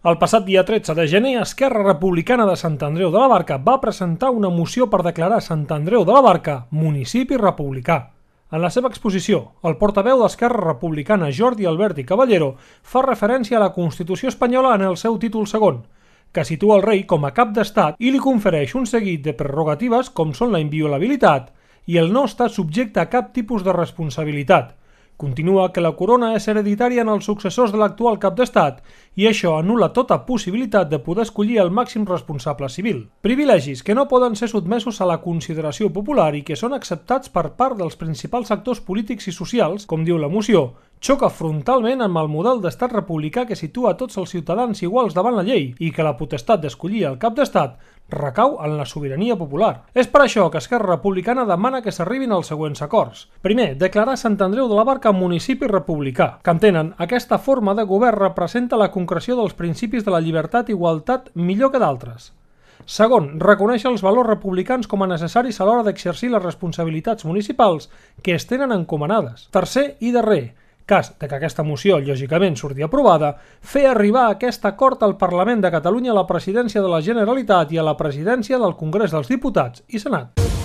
El passat dia 13 de gener, Esquerra Republicana de Sant Andreu de la Barca va presentar una moció per declarar Sant Andreu de la Barca municipi republicà. En la seva exposició, el portaveu d'Esquerra Republicana Jordi Albert i Caballero fa referència a la Constitució espanyola en el seu títol segon, que situa el rei com a cap d'estat i li confereix un seguit de prerrogatives com són la inviolabilitat i el no estar subjecte a cap tipus de responsabilitat, Continua que la corona és hereditària en els successors de l'actual cap d'estat i això anula tota possibilitat de poder escollir el màxim responsable civil. Privilegis que no poden ser sotmesos a la consideració popular i que són acceptats per part dels principals actors polítics i socials, com diu la moció, xoca frontalment amb el model d'estat republicà que situa tots els ciutadans iguals davant la llei i que la potestat d'escollir el cap d'estat recau en la sobirania popular. És per això que Esquerra Republicana demana que s'arribin als següents acords. Primer, declarar Sant Andreu de la Barca municipi republicà. Que entenen, aquesta forma de govern representa la concreció dels principis de la llibertat i igualtat millor que d'altres. Segon, reconèixer els valors republicans com a necessaris a l'hora d'exercir les responsabilitats municipals que es tenen encomanades. Tercer i darrer, cas de que aquesta moció, lògicament, surti aprovada, fer arribar aquest acord al Parlament de Catalunya a la presidència de la Generalitat i a la presidència del Congrés dels Diputats i Senat.